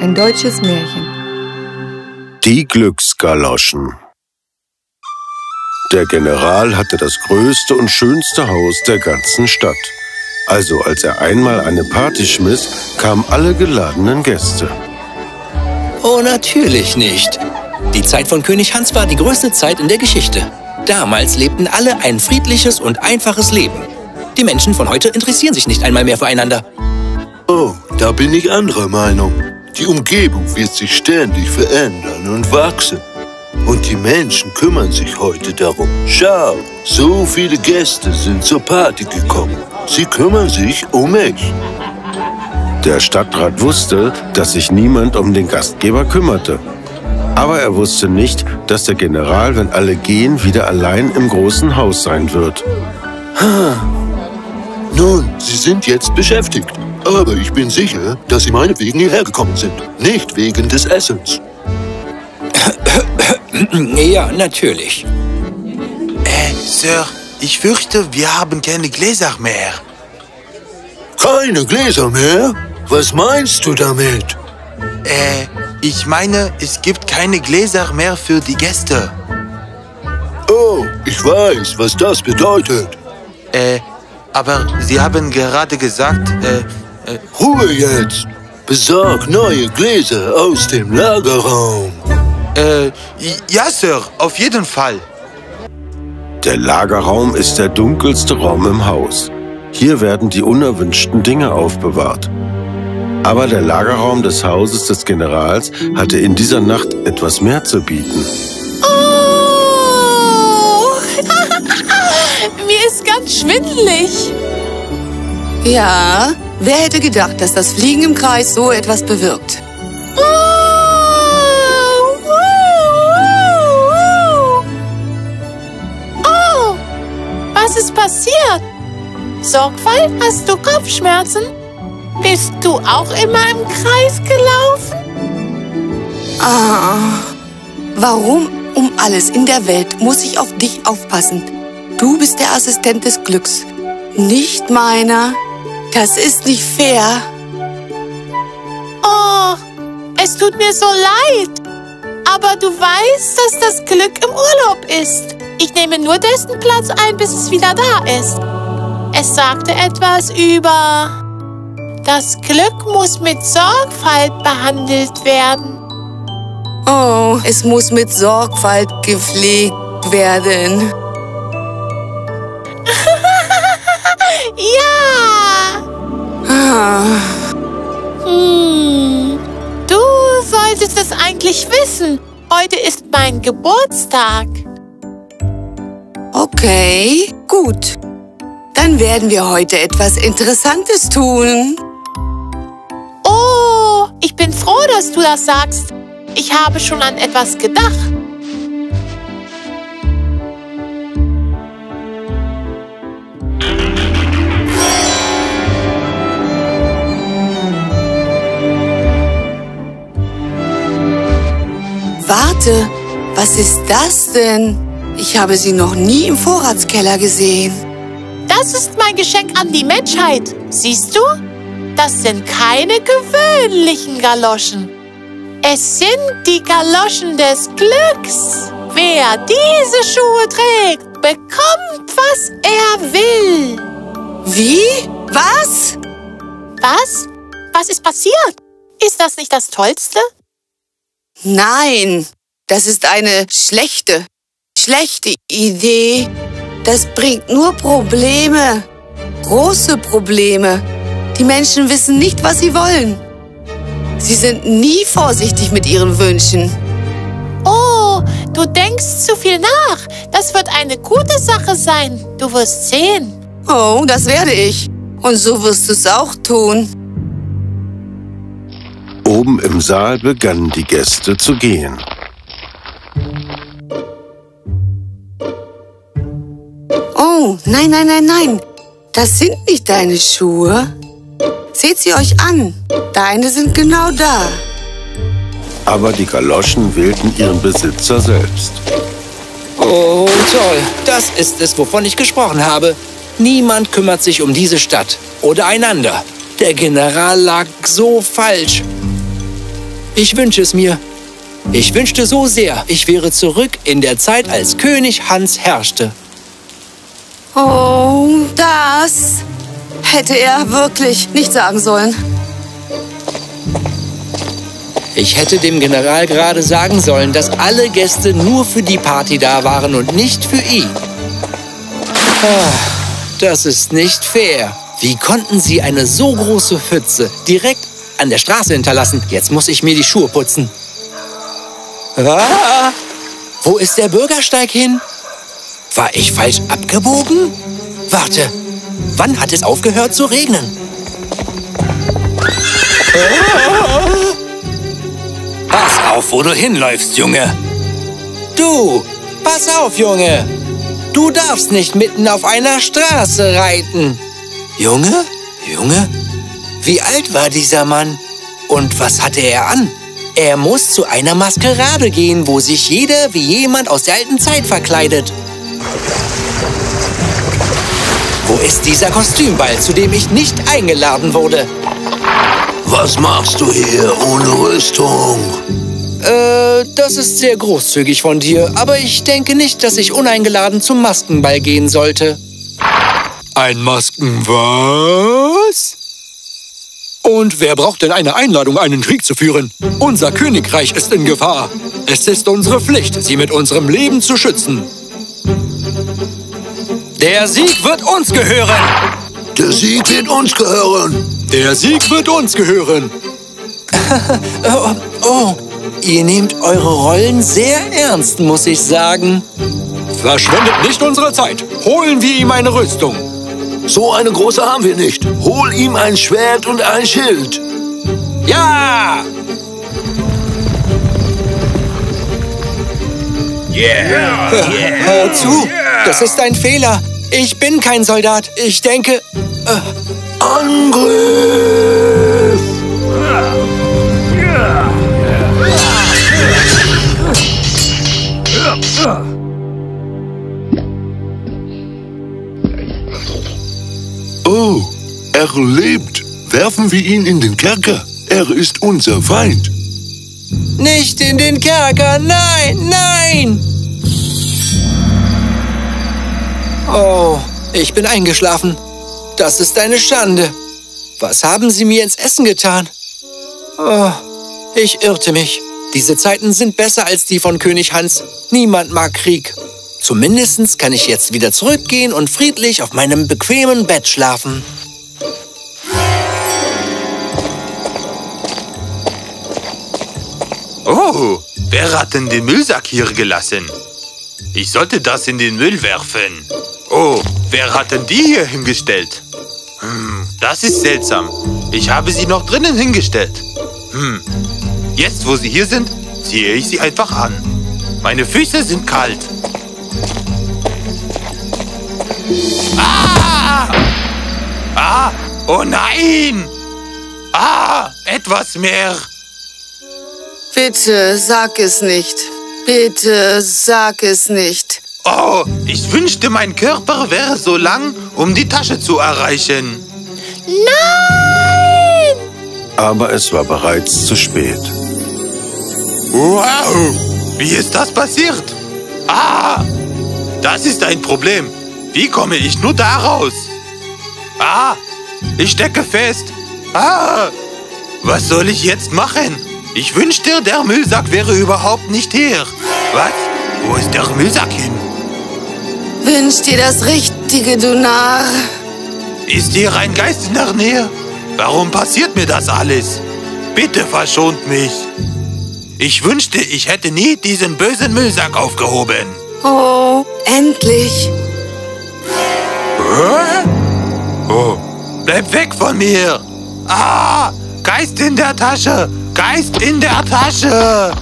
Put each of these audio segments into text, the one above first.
Ein deutsches Märchen. Die Glücksgaloschen Der General hatte das größte und schönste Haus der ganzen Stadt. Also als er einmal eine Party schmiss, kamen alle geladenen Gäste. Oh, natürlich nicht. Die Zeit von König Hans war die größte Zeit in der Geschichte. Damals lebten alle ein friedliches und einfaches Leben. Die Menschen von heute interessieren sich nicht einmal mehr füreinander. Oh, da bin ich anderer Meinung. Die Umgebung wird sich ständig verändern und wachsen. Und die Menschen kümmern sich heute darum. Schau, so viele Gäste sind zur Party gekommen. Sie kümmern sich um mich. Der Stadtrat wusste, dass sich niemand um den Gastgeber kümmerte. Aber er wusste nicht, dass der General, wenn alle gehen, wieder allein im großen Haus sein wird. Nun, Sie sind jetzt beschäftigt. Aber ich bin sicher, dass Sie meinetwegen hierher gekommen sind. Nicht wegen des Essens. Ja, natürlich. Äh, Sir, ich fürchte, wir haben keine Gläser mehr. Keine Gläser mehr? Was meinst du damit? Äh, ich meine, es gibt keine Gläser mehr für die Gäste. Oh, ich weiß, was das bedeutet. Äh, aber Sie haben gerade gesagt, äh, Ruhe jetzt! Besorg neue Gläser aus dem Lagerraum. äh, ja, Sir, auf jeden Fall. Der Lagerraum ist der dunkelste Raum im Haus. Hier werden die unerwünschten Dinge aufbewahrt. Aber der Lagerraum des Hauses des Generals hatte in dieser Nacht etwas mehr zu bieten. Oh! Mir ist ganz schwindelig. Ja, wer hätte gedacht, dass das Fliegen im Kreis so etwas bewirkt? Oh! Was ist passiert? Sorgfalt, hast du Kopfschmerzen? Bist du auch immer im Kreis gelaufen? Ah, warum um alles in der Welt muss ich auf dich aufpassen? Du bist der Assistent des Glücks, nicht meiner. Das ist nicht fair. Oh, es tut mir so leid. Aber du weißt, dass das Glück im Urlaub ist. Ich nehme nur dessen Platz ein, bis es wieder da ist. Es sagte etwas über... Das Glück muss mit Sorgfalt behandelt werden. Oh, es muss mit Sorgfalt gepflegt werden. Hm. Du solltest es eigentlich wissen. Heute ist mein Geburtstag. okay, gut. Dann werden wir heute etwas Interessantes tun. Oh, ich bin froh, dass du das sagst. Ich habe schon an etwas gedacht. Warte, was ist das denn? Ich habe sie noch nie im Vorratskeller gesehen. Das ist mein Geschenk an die Menschheit. Siehst du? Das sind keine gewöhnlichen Galoschen. Es sind die Galoschen des Glücks. Wer diese Schuhe trägt, bekommt, was er will. Wie? Was? Was? Was ist passiert? Ist das nicht das Tollste? Nein, das ist eine schlechte, schlechte Idee. Das bringt nur Probleme. Große Probleme. Die Menschen wissen nicht, was sie wollen. Sie sind nie vorsichtig mit ihren Wünschen. Oh, du denkst zu viel nach. Das wird eine gute Sache sein. Du wirst sehen. Oh, das werde ich. Und so wirst du es auch tun. Oben im Saal begannen die Gäste zu gehen. Oh, nein, nein, nein, nein. Das sind nicht deine Schuhe. Seht sie euch an. Deine sind genau da. Aber die Galoschen wählten ihren Besitzer selbst. Oh, toll. Das ist es, wovon ich gesprochen habe. Niemand kümmert sich um diese Stadt oder einander. Der General lag so falsch. Ich wünsche es mir. Ich wünschte so sehr, ich wäre zurück in der Zeit, als König Hans herrschte. Oh, das hätte er wirklich nicht sagen sollen. Ich hätte dem General gerade sagen sollen, dass alle Gäste nur für die Party da waren und nicht für ihn. Ah, das ist nicht fair. Wie konnten sie eine so große Pfütze direkt an der Straße hinterlassen? Jetzt muss ich mir die Schuhe putzen. Ah, wo ist der Bürgersteig hin? War ich falsch abgebogen? Warte, wann hat es aufgehört zu regnen? Pass auf, wo du hinläufst, Junge. Du, pass auf, Junge. Du darfst nicht mitten auf einer Straße reiten. Junge? Junge? Wie alt war dieser Mann? Und was hatte er an? Er muss zu einer Maskerade gehen, wo sich jeder wie jemand aus der alten Zeit verkleidet. Wo ist dieser Kostümball, zu dem ich nicht eingeladen wurde? Was machst du hier ohne Rüstung? Äh, das ist sehr großzügig von dir, aber ich denke nicht, dass ich uneingeladen zum Maskenball gehen sollte. Ein Masken was? Und wer braucht denn eine Einladung, einen Krieg zu führen? Unser Königreich ist in Gefahr. Es ist unsere Pflicht, sie mit unserem Leben zu schützen. Der Sieg wird uns gehören. Der Sieg wird uns gehören. Der Sieg wird uns gehören. Oh, oh, ihr nehmt eure Rollen sehr ernst, muss ich sagen. Verschwendet nicht unsere Zeit. Holen wir ihm eine Rüstung. So eine große haben wir nicht. Hol ihm ein Schwert und ein Schild. Ja! Hör zu, das ist ein Fehler. Ich bin kein Soldat. Ich denke, Angriff! Wir ihn in den Kerker. Er ist unser Feind. nicht in den Kerker. Nein, nein! Oh, ich bin eingeschlafen. Das ist eine Schande. Was haben Sie mir ins Essen getan? Oh, ich irrte mich. Diese Zeiten sind besser als die von König Hans. Niemand mag Krieg. Zumindest kann ich jetzt wieder zurückgehen und friedlich auf meinem bequemen Bett schlafen. Oh, wer hat denn den Müllsack hier gelassen? Ich sollte das in den Müll werfen. Oh, wer hat denn die hier hingestellt? Hm, das ist seltsam. Ich habe sie noch drinnen hingestellt. Hm, jetzt wo sie hier sind, ziehe ich sie einfach an. Meine Füße sind kalt. Ah! Ah! Oh nein! Ah! Etwas mehr! Bitte, sag es nicht. Bitte, sag es nicht. Oh, ich wünschte, mein Körper wäre so lang, um die Tasche zu erreichen. Nein! Aber es war bereits zu spät. Wow! Wie ist das passiert? Ah! Das ist ein Problem. Wie komme ich nur da raus? Ah! Ich stecke fest. Ah! Was soll ich jetzt machen? Ich wünschte, der Müllsack wäre überhaupt nicht hier. Was? Wo ist der Müllsack hin? Wünsch dir das Richtige, du Narr. Ist hier ein Geist in der Nähe? Warum passiert mir das alles? Bitte verschont mich. Ich wünschte, ich hätte nie diesen bösen Müllsack aufgehoben. Oh, endlich. Hä? Oh, bleib weg von mir. Ah, Geist in der Tasche. Geist in der Tasche.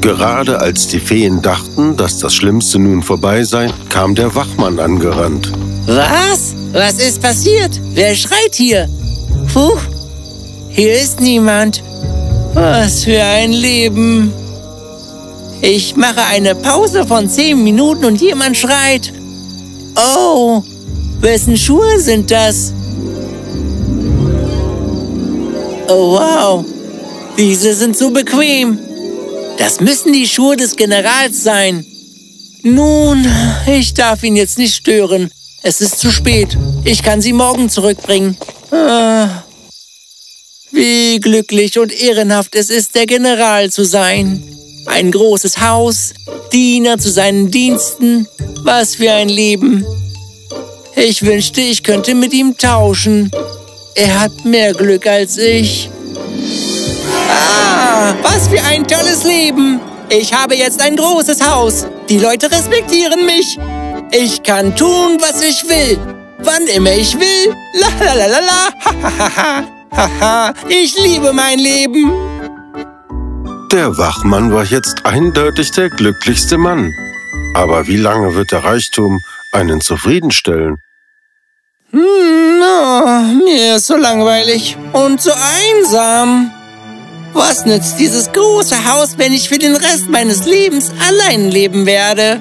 Gerade als die Feen dachten, dass das Schlimmste nun vorbei sei, kam der Wachmann angerannt. Was? Was ist passiert? Wer schreit hier? Puh, hier ist niemand. Was für ein Leben. Ich mache eine Pause von zehn Minuten und jemand schreit. Oh, wessen Schuhe sind das? Oh, wow. Diese sind so bequem. Das müssen die Schuhe des Generals sein. Nun, ich darf ihn jetzt nicht stören. Es ist zu spät. Ich kann sie morgen zurückbringen. Ah, wie glücklich und ehrenhaft es ist, der General zu sein. Ein großes Haus, Diener zu seinen Diensten. Was für ein Leben. Ich wünschte, ich könnte mit ihm tauschen. Er hat mehr Glück als ich. Ah, was für ein tolles Leben. Ich habe jetzt ein großes Haus. Die Leute respektieren mich. Ich kann tun, was ich will. Wann immer ich will. La la la la la. Ich liebe mein Leben. Der Wachmann war jetzt eindeutig der glücklichste Mann. Aber wie lange wird der Reichtum einen zufriedenstellen? Hm, oh, mir ist so langweilig und so einsam. Was nützt dieses große Haus, wenn ich für den Rest meines Lebens allein leben werde?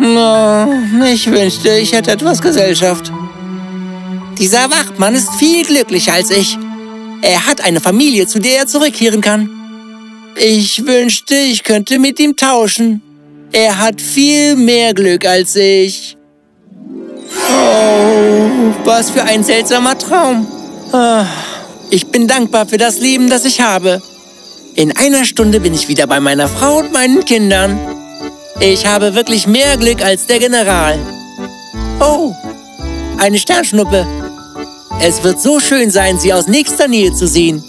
Oh, ich wünschte, ich hätte etwas Gesellschaft. Dieser Wachmann ist viel glücklicher als ich. Er hat eine Familie, zu der er zurückkehren kann. Ich wünschte, ich könnte mit ihm tauschen. Er hat viel mehr Glück als ich. Oh, was für ein seltsamer Traum. Ah, ich bin dankbar für das Leben, das ich habe. In einer Stunde bin ich wieder bei meiner Frau und meinen Kindern. Ich habe wirklich mehr Glück als der General. Oh, eine Sternschnuppe. Es wird so schön sein, sie aus nächster Nähe zu sehen.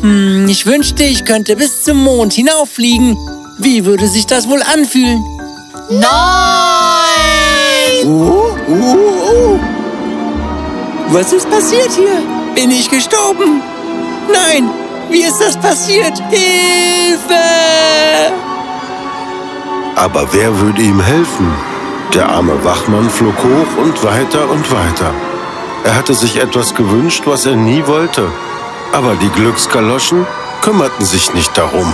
Hm, ich wünschte, ich könnte bis zum Mond hinauffliegen. Wie würde sich das wohl anfühlen? Nein! Oh, oh, oh. Was ist passiert hier? Bin ich gestorben? Nein, wie ist das passiert? Hilfe! Aber wer würde ihm helfen? Der arme Wachmann flog hoch und weiter und weiter. Er hatte sich etwas gewünscht, was er nie wollte. Aber die Glücksgaloschen kümmerten sich nicht darum.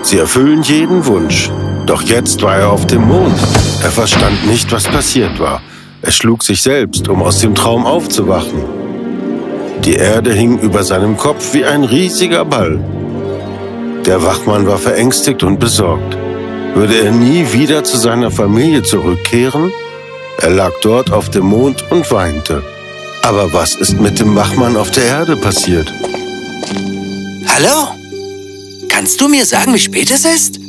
Sie erfüllen jeden Wunsch. Doch jetzt war er auf dem Mond. Er verstand nicht, was passiert war. Er schlug sich selbst, um aus dem Traum aufzuwachen. Die Erde hing über seinem Kopf wie ein riesiger Ball. Der Wachmann war verängstigt und besorgt. Würde er nie wieder zu seiner Familie zurückkehren? Er lag dort auf dem Mond und weinte. Aber was ist mit dem Wachmann auf der Erde passiert? Hallo? Kannst du mir sagen, wie spät es ist?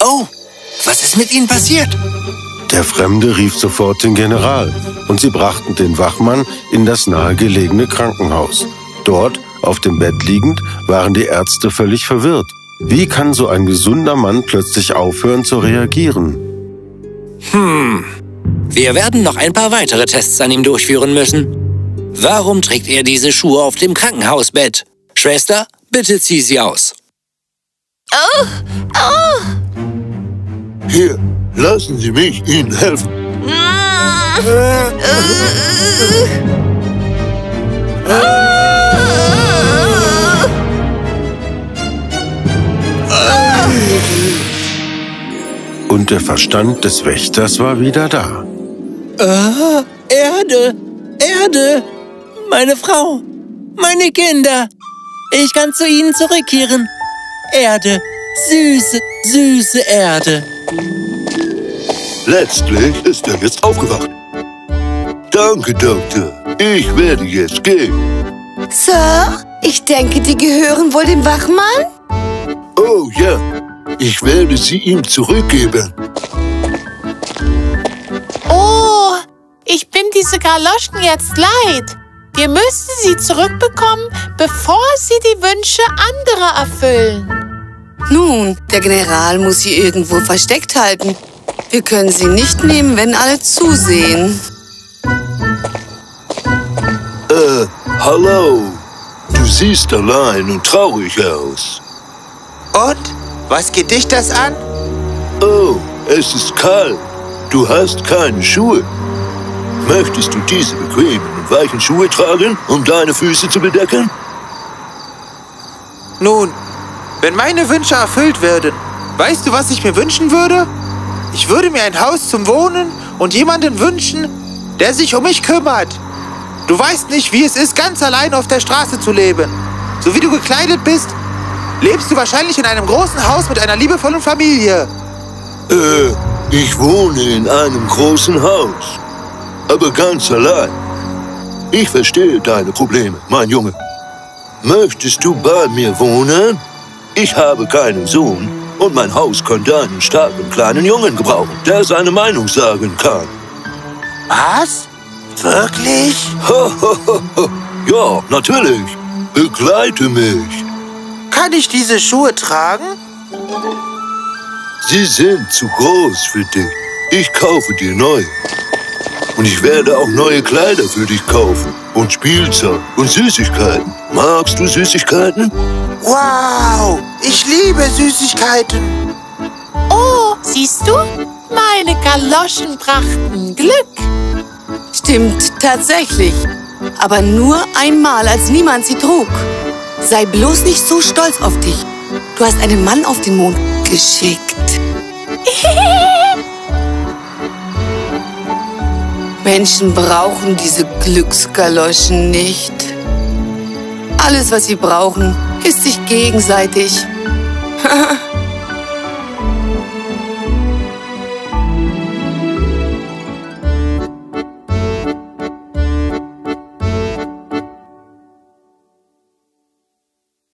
Oh, was ist mit Ihnen passiert? Der Fremde rief sofort den General und sie brachten den Wachmann in das nahegelegene Krankenhaus. Dort, auf dem Bett liegend, waren die Ärzte völlig verwirrt. Wie kann so ein gesunder Mann plötzlich aufhören zu reagieren? Hm, wir werden noch ein paar weitere Tests an ihm durchführen müssen. Warum trägt er diese Schuhe auf dem Krankenhausbett? Schwester, bitte zieh sie aus. Oh, oh. Hier, lassen Sie mich Ihnen helfen. Und der Verstand des Wächters war wieder da. Ah, Erde, Erde, meine Frau, meine Kinder. Ich kann zu ihnen zurückkehren. Erde, süße, süße Erde. Letztlich ist er jetzt aufgewacht. Danke, Doktor. Ich werde jetzt gehen. Sir, ich denke, die gehören wohl dem Wachmann? Oh ja, ich werde sie ihm zurückgeben. Oh, ich bin diese Galoschen jetzt leid. Wir müssen sie zurückbekommen, bevor sie die Wünsche anderer erfüllen. Nun, der General muss sie irgendwo versteckt halten. Wir können sie nicht nehmen, wenn alle zusehen. Äh, hallo. Du siehst allein und traurig aus. Und? Was geht dich das an? Oh, es ist kalt. Du hast keine Schuhe. Möchtest du diese bequemen und weichen Schuhe tragen, um deine Füße zu bedecken? Nun, wenn meine Wünsche erfüllt würden, weißt du, was ich mir wünschen würde? Ich würde mir ein Haus zum Wohnen und jemanden wünschen, der sich um mich kümmert. Du weißt nicht, wie es ist, ganz allein auf der Straße zu leben. So wie du gekleidet bist, lebst du wahrscheinlich in einem großen Haus mit einer liebevollen Familie. Äh, ich wohne in einem großen Haus, aber ganz allein. Ich verstehe deine Probleme, mein Junge. Möchtest du bei mir wohnen? Ich habe keinen Sohn und mein Haus könnte einen starken kleinen Jungen gebrauchen, der seine Meinung sagen kann. Was? Wirklich? ja, natürlich. Begleite mich. Kann ich diese Schuhe tragen? Sie sind zu groß für dich. Ich kaufe dir neue. Und ich werde auch neue Kleider für dich kaufen. Und Spielzeug und Süßigkeiten. Magst du Süßigkeiten? Wow, ich liebe Süßigkeiten. Oh, siehst du? Meine Galoschen brachten Glück. Stimmt, tatsächlich. Aber nur einmal, als niemand sie trug. Sei bloß nicht so stolz auf dich. Du hast einen Mann auf den Mond geschickt. Menschen brauchen diese Glücksgaloschen nicht. Alles, was sie brauchen, ist sich gegenseitig.